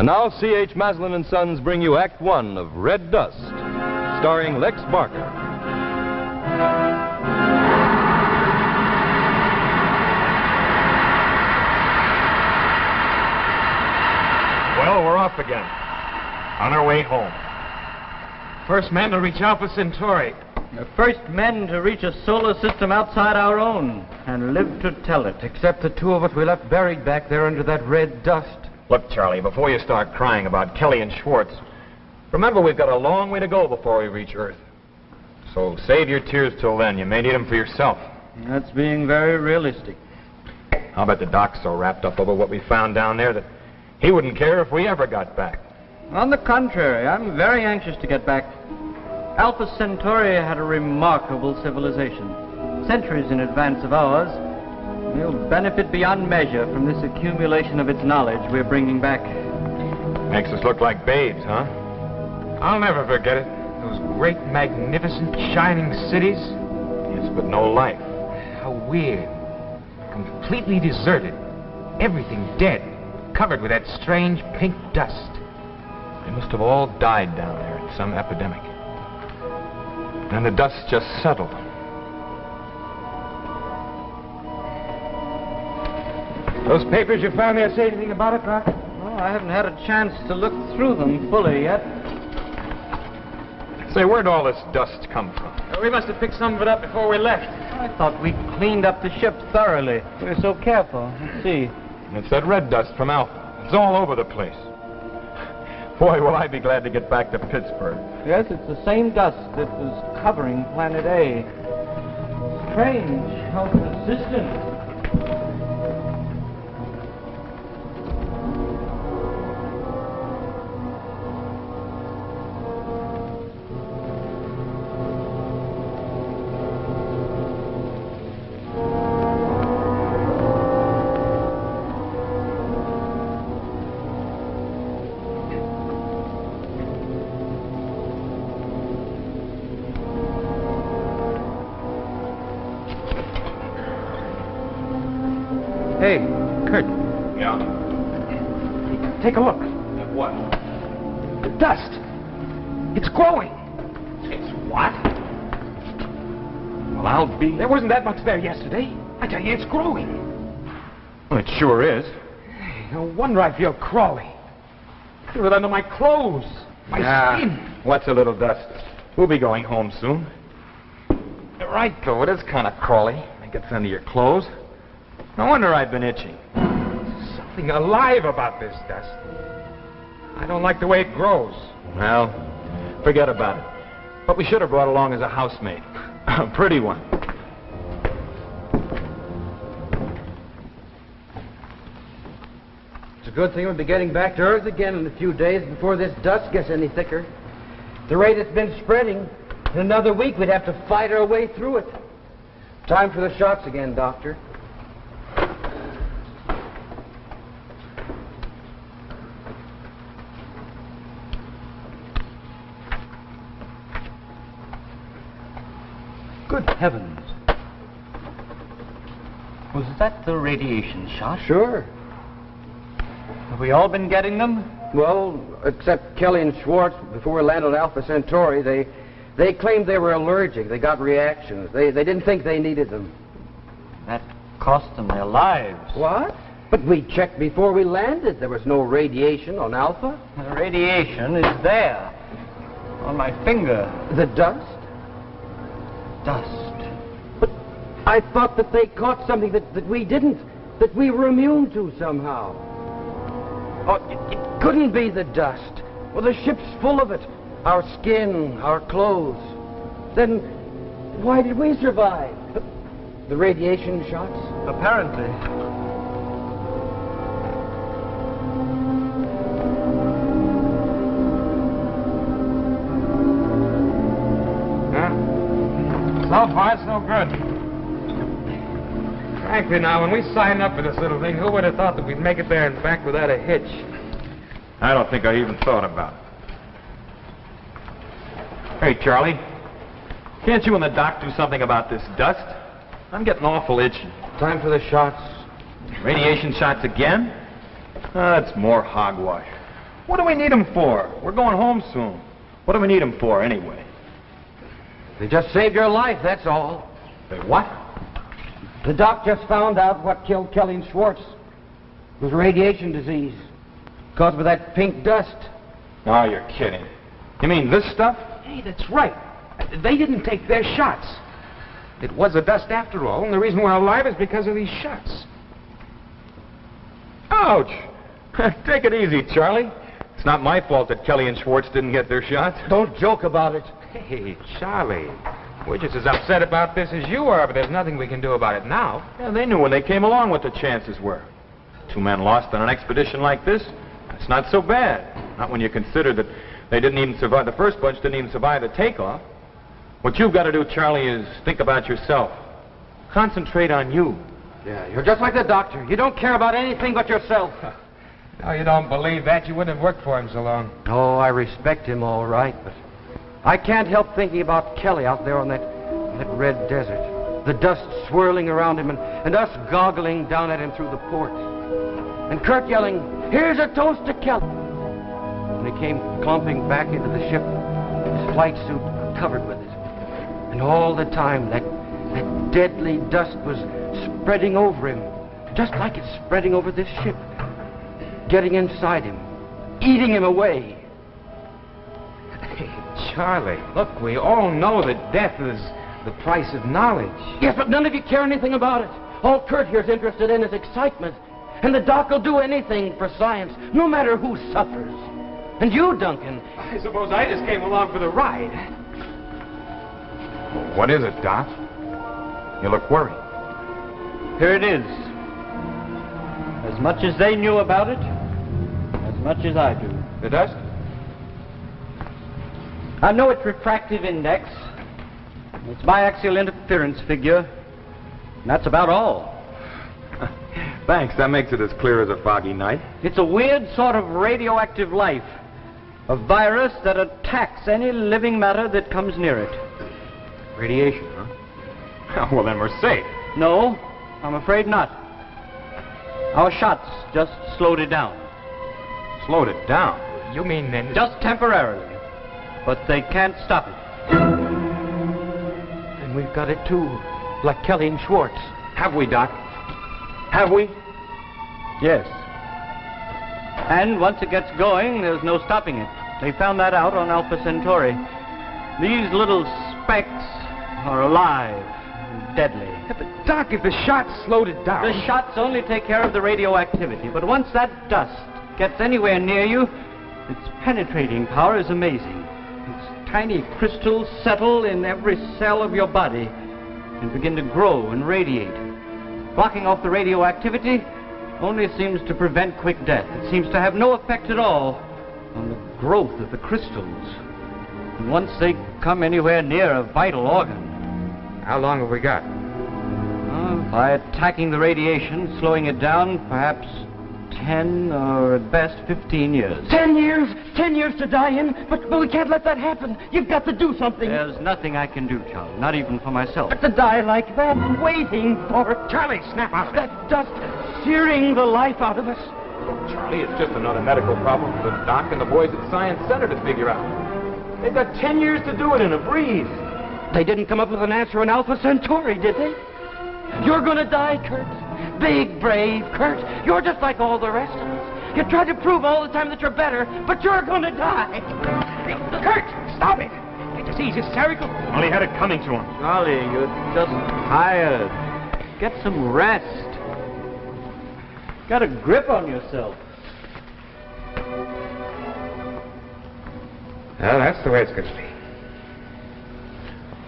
And now C.H. Masland and Sons bring you Act One of Red Dust, starring Lex Barker. Well, we're off again. On our way home. First men to reach Alpha Centauri. The first men to reach a solar system outside our own and live to tell it. Except the two of us we left buried back there under that red dust. Look, Charlie, before you start crying about Kelly and Schwartz, remember we've got a long way to go before we reach Earth. So save your tears till then. You may need them for yourself. That's being very realistic. I'll bet the doc's so wrapped up over what we found down there that he wouldn't care if we ever got back. On the contrary, I'm very anxious to get back. Alpha Centauri had a remarkable civilization, centuries in advance of ours. We'll benefit beyond measure from this accumulation of its knowledge we're bringing back. Makes us look like babes, huh? I'll never forget it. Those great, magnificent, shining cities. Yes, but no life. How weird. Completely deserted. Everything dead. Covered with that strange pink dust. They must have all died down there in some epidemic. And the dust just settled. Those papers you found there say anything about it, Doc? Oh, well, I haven't had a chance to look through them fully yet. Say, where'd all this dust come from? We must have picked some of it up before we left. I thought we cleaned up the ship thoroughly. We were so careful. Let's see. It's that red dust from Alpha. It's all over the place. Boy, will I be glad to get back to Pittsburgh. Yes, it's the same dust that was covering Planet A. Strange how persistent. Dust. It's growing. It's what? Well, I'll be. There wasn't that much there yesterday. I tell you, it's growing. Well, it sure is. No wonder I feel crawly. Feel it under my clothes, my Ah, skin. What's a little dust? We'll be going home soon. You're right, though. It is kind of crawly. It gets under your clothes. No wonder I've been itching. Something alive about this dust. I don't like the way it grows. Well, forget about it. But we should have brought along as a housemaid. A pretty one. It's a good thing we'll be getting back to Earth again in a few days before this dust gets any thicker. The rate it's been spreading, in another week we'd have to fight our way through it. Time for the shots again, Doctor. Good heavens. Was that the radiation shot? Sure. Have we all been getting them? Well, except Kelly and Schwartz, before we landed on Alpha Centauri, they they claimed they were allergic. They got reactions. They they didn't think they needed them. That cost them their lives. What? But we checked before we landed. There was no radiation on Alpha. The radiation is there. On my finger. The dust? Dust. But I thought that they caught something that, that we didn't, that we were immune to somehow. Oh, it, it couldn't be the dust. Well, the ship's full of it. Our skin, our clothes. Then why did we survive? The, the radiation shots? Apparently. So far, no good. Frankly, now, when we signed up for this little thing, who would have thought that we'd make it there and back without a hitch? I don't think I even thought about it. Hey, Charlie. Can't you and the doc do something about this dust? I'm getting awful itchy. Time for the shots. Radiation shots again? Ah, that's more hogwash. What do we need them for? We're going home soon. What do we need them for, anyway? They just saved your life, that's all. They what? The doc just found out what killed Kelly and Schwartz. It was radiation disease. Caused by that pink dust. Oh, you're kidding. You mean this stuff? Hey, that's right. They didn't take their shots. It was the dust after all, and the reason we're alive is because of these shots. Ouch! Take it easy, Charlie. It's not my fault that Kelly and Schwartz didn't get their shots. Don't joke about it. Hey, Charlie. We're just as upset about this as you are, but there's nothing we can do about it now. Yeah, they knew when they came along what the chances were. Two men lost on an expedition like this, that's not so bad. Not when you consider that they didn't even survive, the first bunch didn't even survive the takeoff. What you've got to do, Charlie, is think about yourself. Concentrate on you. Yeah, you're just like the doctor. You don't care about anything but yourself. No, you don't believe that. You wouldn't have worked for him so long. Oh, I respect him all right, but I can't help thinking about Kelly out there on that, that red desert. The dust swirling around him and, and us goggling down at him through the port. And Kurt yelling, Here's a toast to Kelly. When he came clumping back into the ship, his flight suit covered with it. And all the time, that, that deadly dust was spreading over him, just like it's spreading over this ship, getting inside him, eating him away. Hey, Charlie, look, we all know that death is the price of knowledge. Yes, but none of you care anything about it. All Kurt here's interested in is excitement. And the doc will do anything for science, no matter who suffers. And you, Duncan, I suppose I just came along for the ride. What is it, Doc? You look worried. Here it is. As much as they knew about it, as much as I do. The dust? I know its refractive index, its biaxial interference figure, and that's about all. Thanks, that makes it as clear as a foggy night. It's a weird sort of radioactive life, a virus that attacks any living matter that comes near it. Radiation, huh? well, then we're safe. No, I'm afraid not. Our shots just slowed it down. Slowed it down. You mean then... Just temporarily. But they can't stop it. and we've got it too, like Kelly and Schwartz. Have we, Doc? Have we? Yes. And once it gets going, there's no stopping it. They found that out on Alpha Centauri. These little specks are alive and deadly. Yeah, but Doc, if the shots slowed it down... The shots only take care of the radioactivity, but once that dust gets anywhere near you, its penetrating power is amazing. Tiny crystals settle in every cell of your body and begin to grow and radiate. Blocking off the radioactivity only seems to prevent quick death. It seems to have no effect at all on the growth of the crystals. And once they come anywhere near a vital organ, How long have we got? uh, by attacking the radiation, slowing it down, perhaps 10 or at best 15 years. Ten years, ten years to die in, but, but we can't let that happen. You've got to do something. There's nothing I can do, Charlie, not even for myself. But to die like that, waiting for Charlie, snap out of it. that dust searing the life out of us. Charlie, it's just another medical problem for the doc and the boys at Science Center to figure out. They've got ten years to do it in a breeze. They didn't come up with an answer in Alpha Centauri, did they? You're gonna die, Kurt. Big, brave Kurt. You're just like all the rest of us. You try to prove all the time that you're better, but you're gonna die. Kurt, stop it! Can't you see he's hysterical? Well, he had it coming to him. Charlie, you're just tired. Get some rest. Got a grip on yourself. Well, that's the way it's gonna be.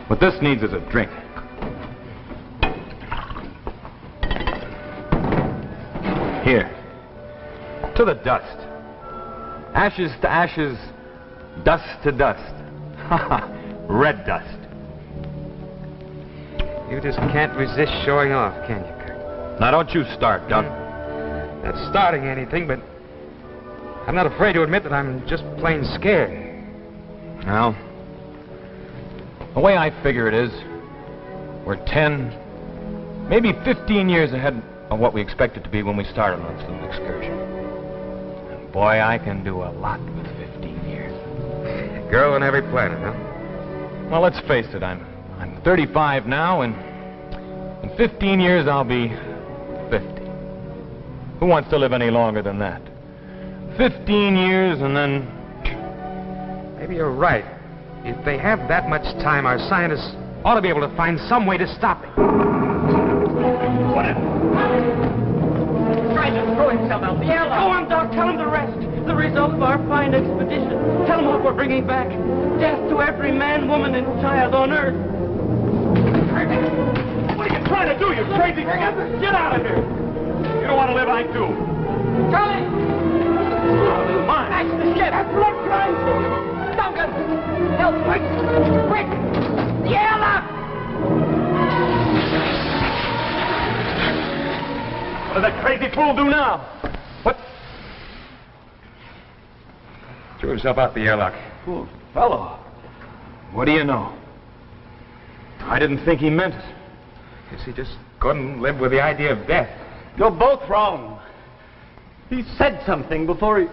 What this needs is a drink. To the dust. Ashes to ashes, dust to dust. Ha ha. Red dust. You just can't resist showing off, can you, Kurt? Now don't you start, Doc. Not hmm. starting anything, but I'm not afraid to admit that I'm just plain scared. Well, the way I figure it is, we're 10, maybe 15 years ahead of what we expected to be when we started on this little excursion. Boy, I can do a lot with 15 years. Girl on every planet, huh? Well, let's face it, I'm I'm 35 now, and in 15 years I'll be 50. Who wants to live any longer than that? 15 years and then Maybe you're right. If they have that much time, our scientists ought to be able to find some way to stop it. Trying to throw himself out the airlock. Go on, Doc. Tell him the rest. The result of our fine expedition. Tell him what we're bringing back. Death to every man, woman, and child on Earth. What are you trying to do, you crazy thing? Get out of here! You don't want to live, I do. Charlie! Mine. That's the ship! That's blood crime! Duncan! Help! Quick! Quick! The airlock! What does that crazy fool do now? What? Threw himself out the airlock. Poor fellow. What do you know? I didn't think he meant it. Guess he just couldn't live with the idea of death. You're both wrong. He said something before he...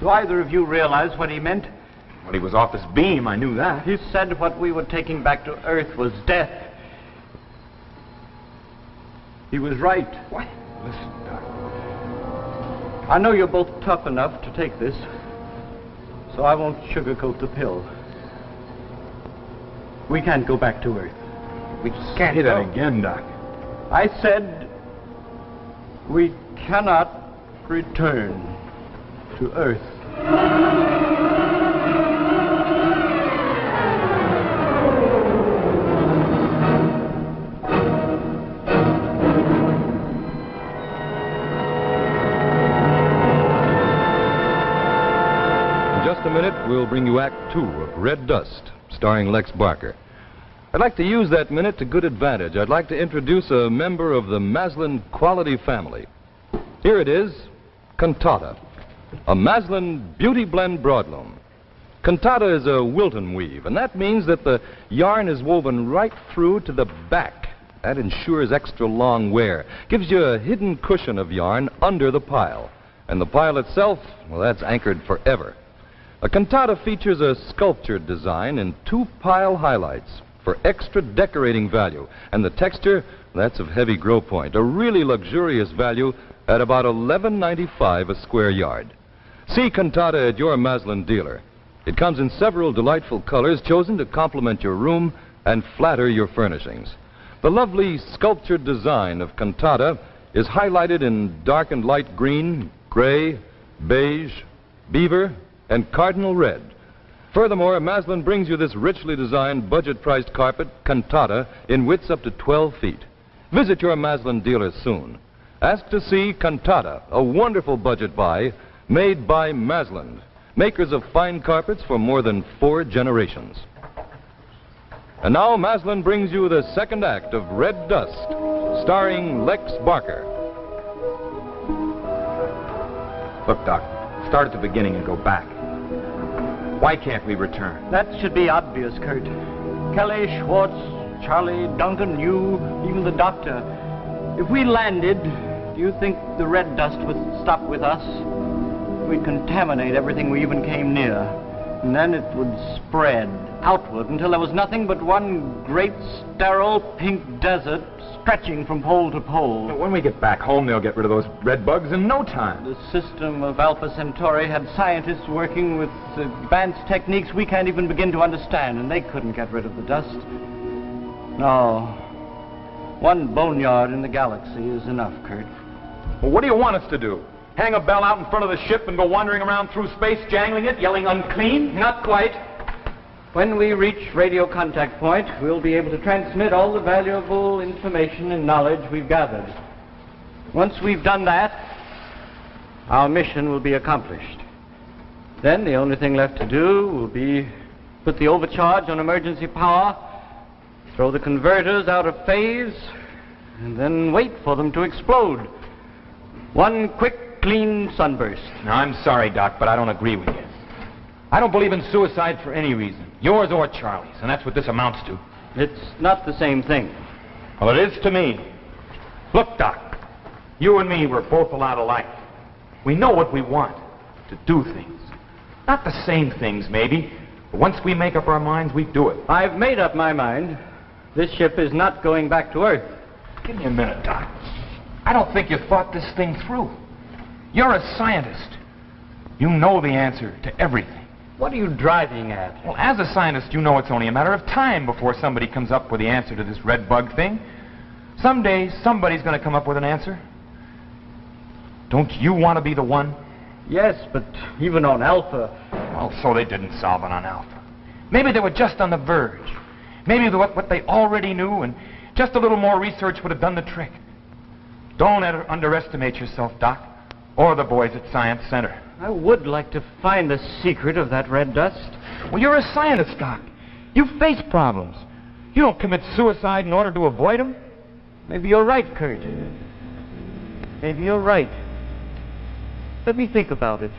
Do either of you realize what he meant? Well, he was off his beam, I knew that. He said what we were taking back to Earth was death. He was right. What? Listen, Doc. I know you're both tough enough to take this, so I won't sugarcoat the pill. We can't go back to Earth. We can't hear that again, Doc. I said we cannot return to Earth. We'll bring you Act Two of Red Dust, starring Lex Barker. I'd like to use that minute to good advantage. I'd like to introduce a member of the Masland quality family. Here it is, Cantata, a Masland Beauty Blend broadloom. Cantata is a Wilton weave, and that means that the yarn is woven right through to the back. That ensures extra long wear, gives you a hidden cushion of yarn under the pile. And the pile itself, well, that's anchored forever. A cantata features a sculptured design in two pile highlights for extra decorating value. And the texture, that's of heavy gros point, a really luxurious value at about $11.95 a square yard. See cantata at your Masland dealer. It comes in several delightful colors chosen to complement your room and flatter your furnishings. The lovely sculptured design of cantata is highlighted in dark and light green, gray, beige, beaver, and cardinal red. Furthermore, Masland brings you this richly designed, budget-priced carpet, Cantata, in widths up to 12 feet. Visit your Masland dealer soon. Ask to see Cantata, a wonderful budget buy made by Masland, makers of fine carpets for more than four generations. And now Masland brings you the second act of Red Dust, starring Lex Barker. Look, Doc, start at the beginning and go back. Why can't we return? That should be obvious, Kurt. Kelly, Schwartz, Charlie, Duncan, you, even the doctor. If we landed, do you think the red dust would stop with us? We'd contaminate everything we even came near. And then it would spread outward until there was nothing but one great sterile pink desert stretching from pole to pole. When we get back home, they'll get rid of those red bugs in no time. The system of Alpha Centauri had scientists working with advanced techniques we can't even begin to understand, and they couldn't get rid of the dust. No. One boneyard in the galaxy is enough, Kurt. Well, what do you want us to do? Hang a bell out in front of the ship and go wandering around through space, jangling it, yelling unclean? Not quite. When we reach radio contact point, we'll be able to transmit all the valuable information and knowledge we've gathered. Once we've done that, our mission will be accomplished. Then the only thing left to do will be put the overcharge on emergency power, throw the converters out of phase, and then wait for them to explode. One quick, clean sunburst. Now, I'm sorry, Doc, but I don't agree with you. I don't believe in suicide for any reason, yours or Charlie's, and that's what this amounts to. It's not the same thing. Well, it is to me. Look, Doc, you and me were both a lot alike. We know what we want to do things. Not the same things, maybe, but once we make up our minds, we do it. I've made up my mind. This ship is not going back to Earth. Give me a minute, Doc. I don't think you thought this thing through. You're a scientist. You know the answer to everything. What are you driving at? Well, as a scientist, you know it's only a matter of time before somebody comes up with the answer to this red bug thing. Someday, somebody's going to come up with an answer. Don't you want to be the one? Yes, but even on Alpha. Well, so they didn't solve it on Alpha. Maybe they were just on the verge. Maybe the, what, what they already knew and just a little more research would have done the trick. Don't underestimate yourself, Doc, or the boys at Science Center. I would like to find the secret of that red dust. Well, you're a scientist, Doc. You face problems. You don't commit suicide in order to avoid them. Maybe you're right, Kurt. Maybe you're right. Let me think about it.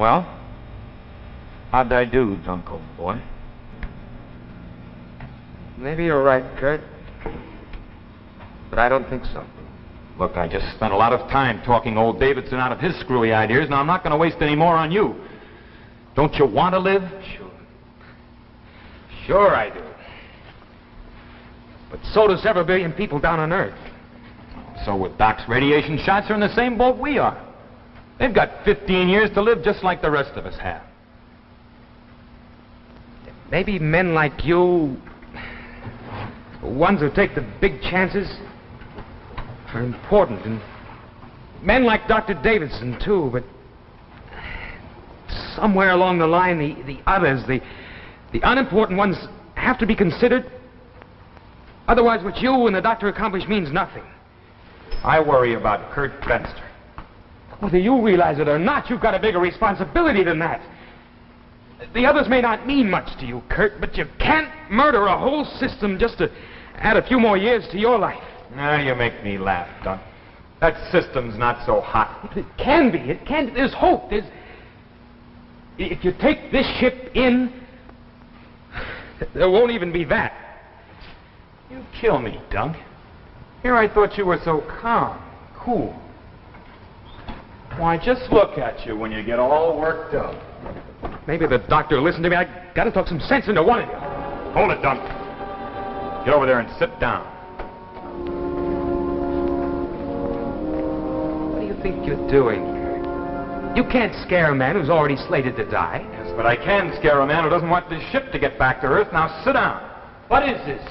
Well, how'd I do, Dunkel boy? Maybe you're right, Kurt. But I don't think so. Look, I just spent a lot of time talking old Davidson out of his screwy ideas. Now I'm not going to waste any more on you. Don't you want to live? Sure. Sure I do. But so does every billion people down on Earth. So with Doc's radiation shots are in the same boat we are. They've got 15 years to live just like the rest of us have. Maybe men like you, the ones who take the big chances, are important. And men like Dr. Davidson, too, but somewhere along the line, the, the others, the, the unimportant ones, have to be considered. Otherwise, what you and the doctor accomplish means nothing. I worry about Kurt Benster. Whether you realize it or not, you've got a bigger responsibility than that. The others may not mean much to you, Kurt, but you can't murder a whole system just to add a few more years to your life. Now you make me laugh, Dunk. That system's not so hot. It can be. It can. be. There's hope. There's. If you take this ship in, there won't even be that. You kill me, Dunk. Here I thought you were so calm, cool. Why, just look at you when you get all worked up. Maybe the doctor will listen to me. I gotta talk some sense into one of you. Hold it, Dunk. Get over there and sit down. What do you think you're doing, Kurt? You can't scare a man who's already slated to die. Yes, but I can scare a man who doesn't want this ship to get back to Earth. Now sit down. What is this?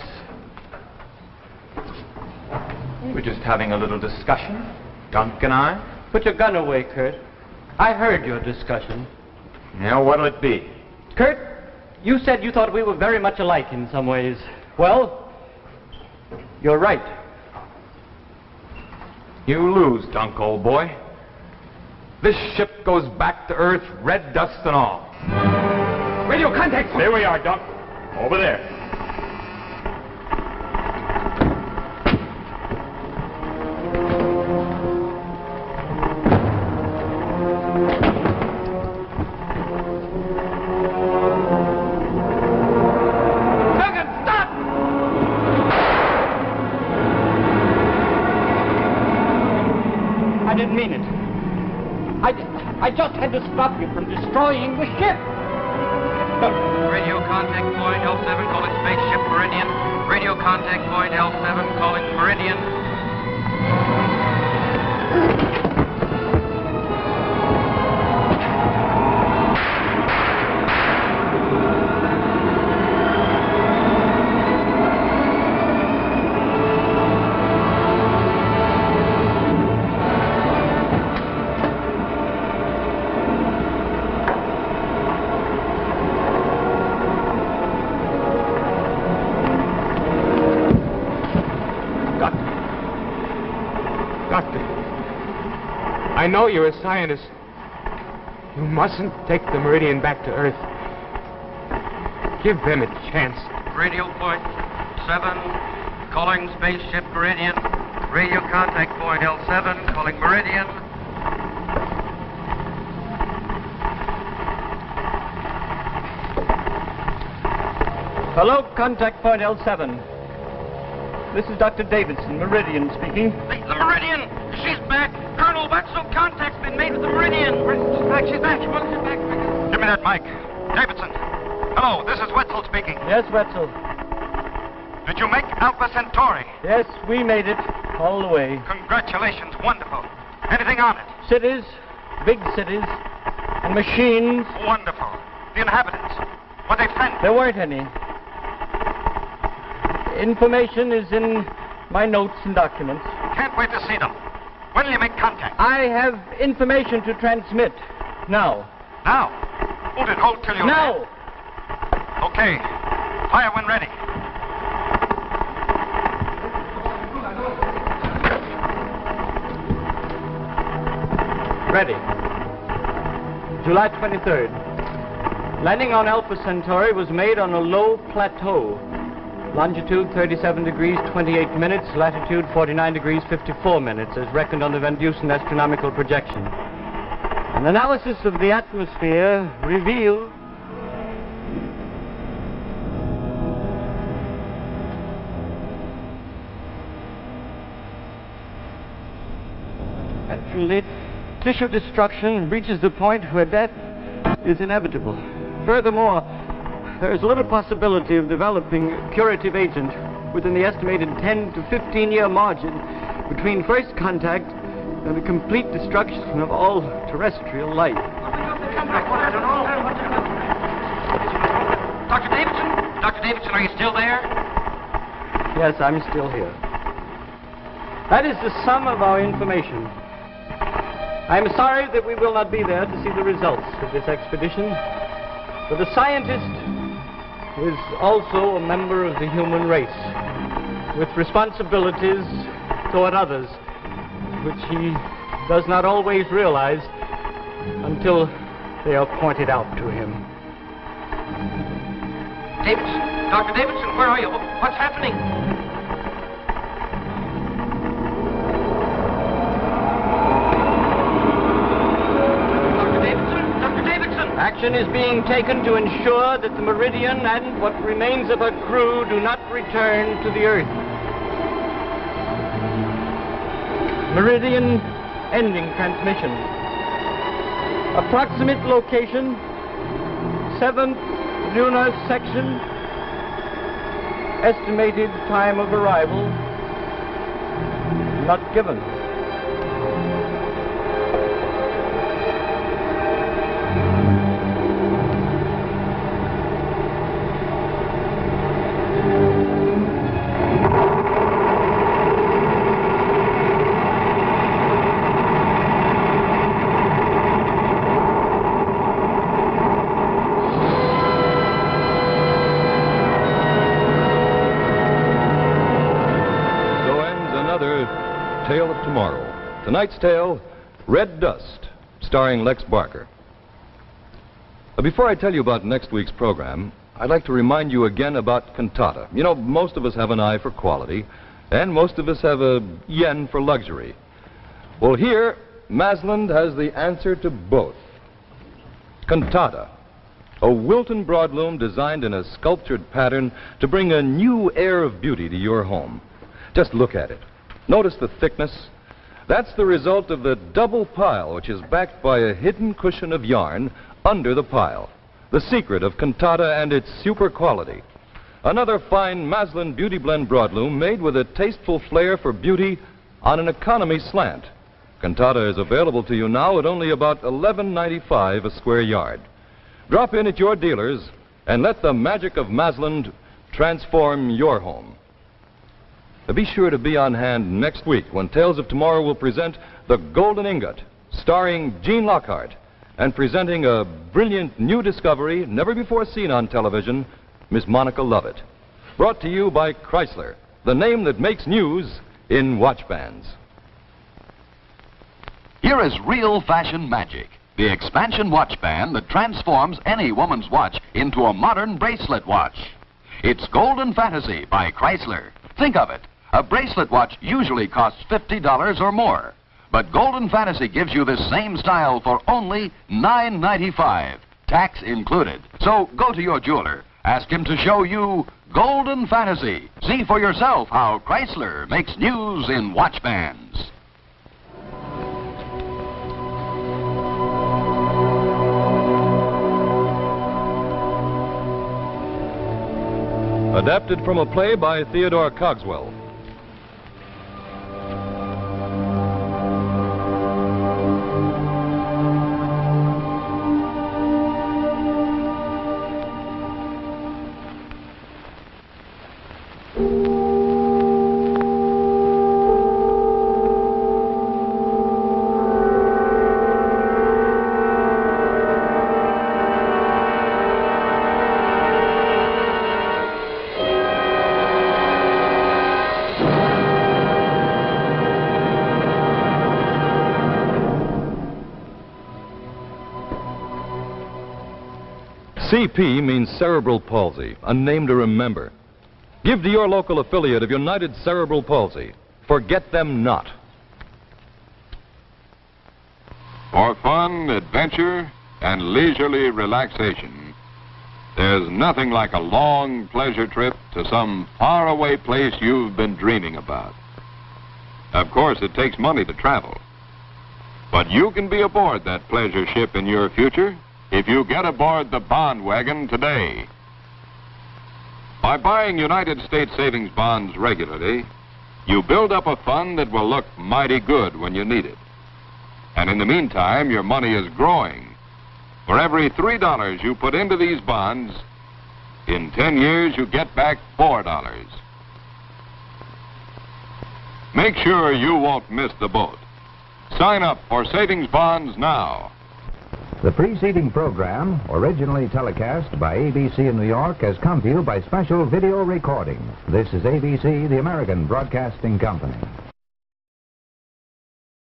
We're just having a little discussion, Dunk and I. Put your gun away, Kurt. I heard your discussion. Now, what'll it be? Kurt, you said you thought we were very much alike in some ways. Well, you're right. You lose, Dunk, old boy. This ship goes back to Earth, red dust and all. Radio contact. There we are, Dunk. Over there. Point know you're a scientist. You mustn't take the Meridian back to Earth. Give them a chance. Radio point seven, calling spaceship Meridian. Radio contact point L7, calling Meridian. Hello, contact point L7. This is Dr. Davidson, Meridian speaking. The Meridian! She's back! Colonel Wetzel, contact's been made with the Meridian! She's back, she's back. Well, she's back. Give me that mic. Davidson. Hello, this is Wetzel speaking. Yes, Wetzel. Did you make Alpha Centauri? Yes, we made it all the way. Congratulations, wonderful. Anything on it? Cities, big cities, and machines. Wonderful. The inhabitants. Were they friendly? There weren't any. Information is in my notes and documents. Can't wait to see them. When will you make contact? I have information to transmit. Now. Now. Hold it, hold till you Now! Okay. Fire when ready. Ready. July 23rd. Landing on Alpha Centauri was made on a low plateau. Longitude 37 degrees 28 minutes, latitude 49 degrees 54 minutes, as reckoned on the Van Dusen astronomical projection. An analysis of the atmosphere revealed Actually, tissue destruction reaches the point where death is inevitable. Furthermore, there is little possibility of developing a curative agent within the estimated 10 to 15 year margin between first contact and the complete destruction of all terrestrial life. Dr. Davidson? Dr. Davidson, are you still there? Yes, I'm still here. That is the sum of our information. I'm sorry that we will not be there to see the results of this expedition, but the scientist is also a member of the human race, with responsibilities toward others, which he does not always realize until they are pointed out to him. Davidson, Dr. Davidson, where are you? What's happening? Action is being taken to ensure that the Meridian and what remains of her crew do not return to the Earth. Meridian ending transmission. Approximate location, 7th lunar section. Estimated time of arrival, not given. Tonight's tale, Red Dust, starring Lex Barker. Uh, Before I tell you about next week's program, I'd like to remind you again about cantata. You know, most of us have an eye for quality, and most of us have a yen for luxury. Well, here, Masland has the answer to both. Cantata, a Wilton broadloom designed in a sculptured pattern to bring a new air of beauty to your home. Just look at it. Notice the thickness. That's the result of the double pile, which is backed by a hidden cushion of yarn under the pile. The secret of Cantata and its super quality. Another fine Masland Beauty Blend broadloom made with a tasteful flair for beauty on an economy slant. Cantata is available to you now at only about $11.95 a square yard. Drop in at your dealers and let the magic of Masland transform your home. Be sure to be on hand next week when Tales of Tomorrow will present The Golden Ingot, starring Gene Lockhart, and presenting a brilliant new discovery never before seen on television, Miss Monica Lovett. Brought to you by Kreisler, the name that makes news in watch bands. Here is real fashion magic. The expansion watch band that transforms any woman's watch into a modern bracelet watch. It's Golden Fantasy by Kreisler. Think of it. A bracelet watch usually costs $50 or more. But Golden Fantasy gives you this same style for only $9.95, tax included. So go to your jeweler Ask him to show you Golden Fantasy. See for yourself how Kreisler makes news in watch bands. Adapted from a play by Theodore Cogswell. CP means cerebral palsy, a name to remember. Give to your local affiliate of United Cerebral Palsy. Forget them not. For fun, adventure, and leisurely relaxation, there's nothing like a long pleasure trip to some faraway place you've been dreaming about. Of course, it takes money to travel. But you can be aboard that pleasure ship in your future if you get aboard the bond wagon today. By buying United States savings bonds regularly, you build up a fund that will look mighty good when you need it. And in the meantime, your money is growing. For every $3 you put into these bonds, in 10 years you get back $4. Make sure you won't miss the boat. Sign up for savings bonds now. The preceding program, originally telecast by ABC in New York, has come to you by special video recording. This is ABC, the American Broadcasting Company.